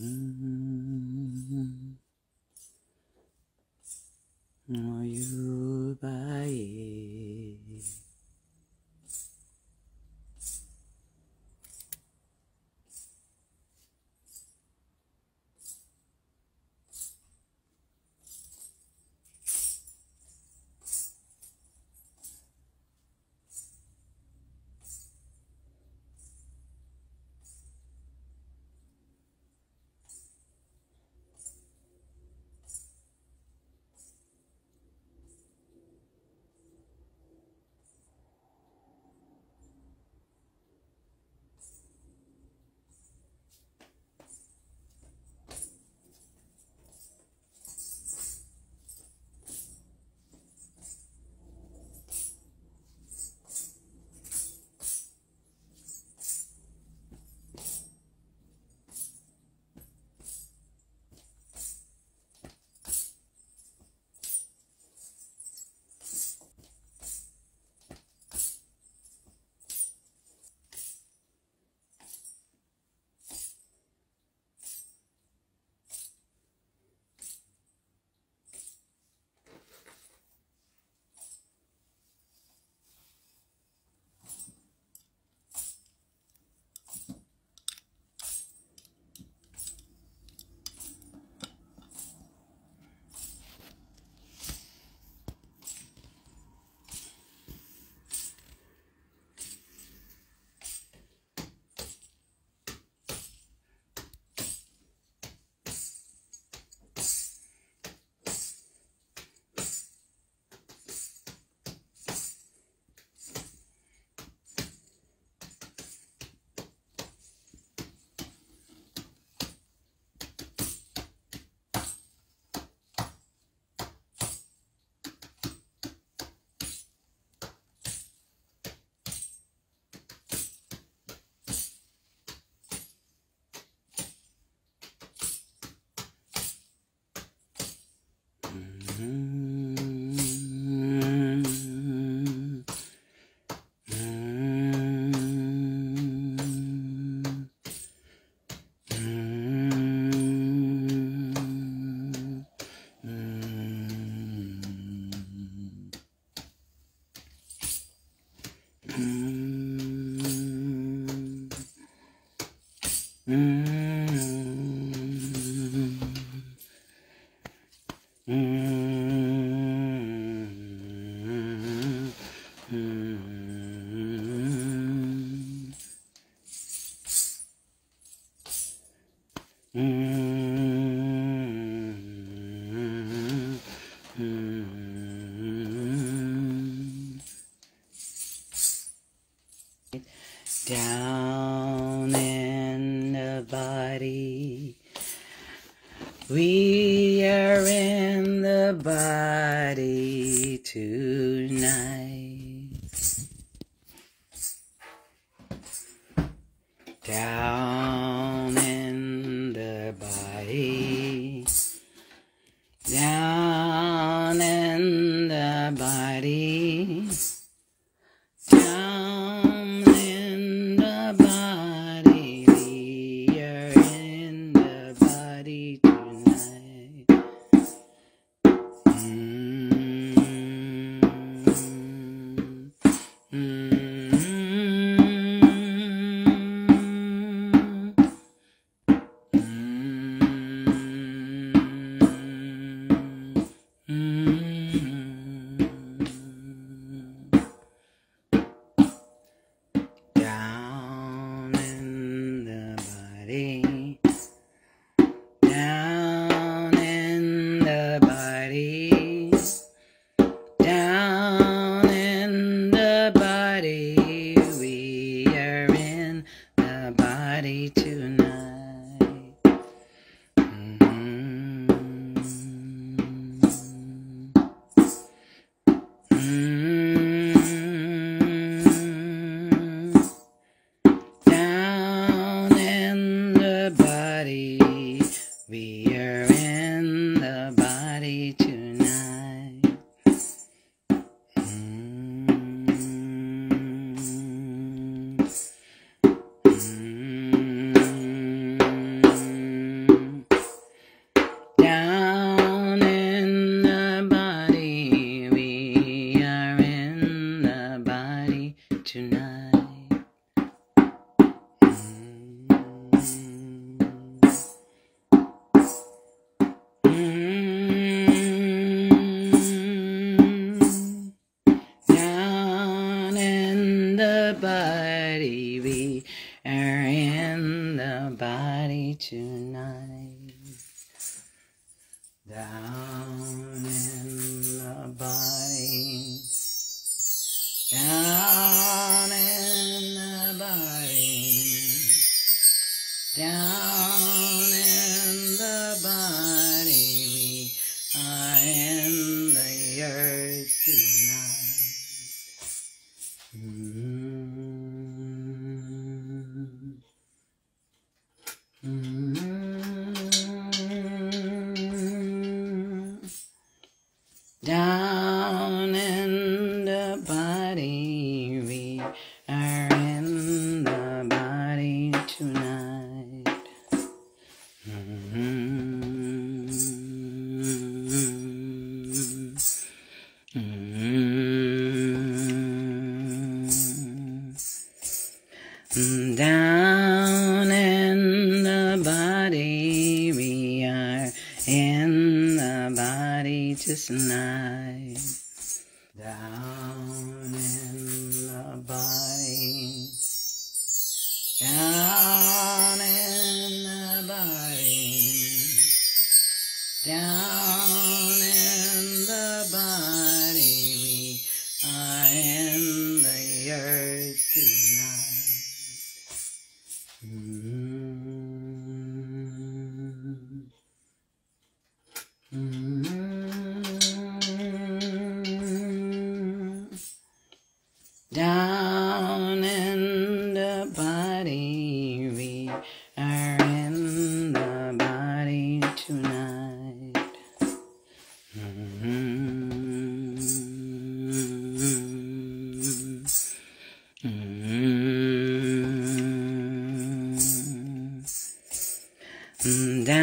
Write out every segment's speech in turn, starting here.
Mm-hmm. Are you back? Down in the body, we are in the body tonight. Down in the body, down in the body, Down Down in the body, we are in the body tonight. Down in the body. Down in the body. Down Down in the body, we are in the body tonight. Down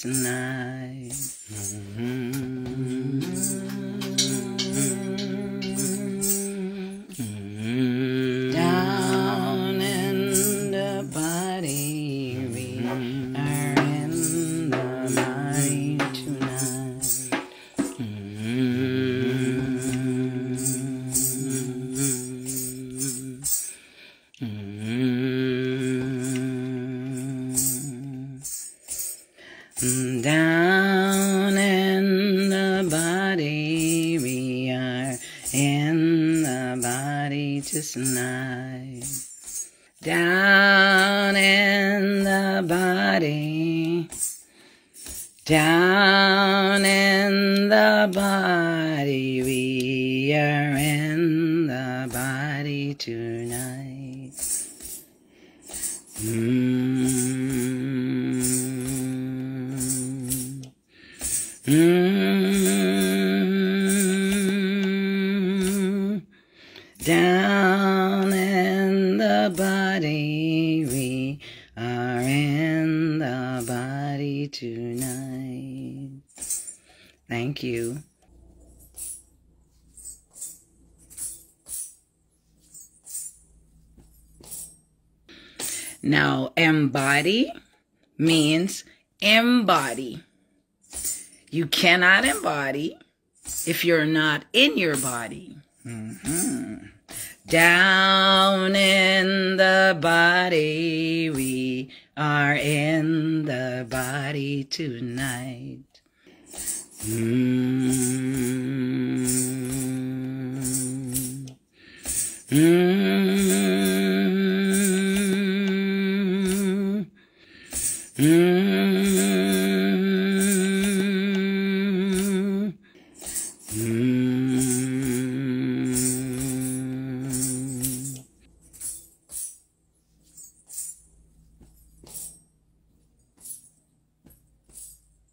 tonight. Body tonight. Down in the body. Down in the body, we are in the body tonight. Mm. Tonight. Thank you. Now, embody means embody. You cannot embody if you're not in your body. Mhm. Down in the body, we are in the body tonight. Mm. Mm. Mm.